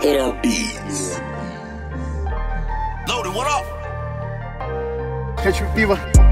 Hit up beats. Loaded, what up? Catch me, Beaver.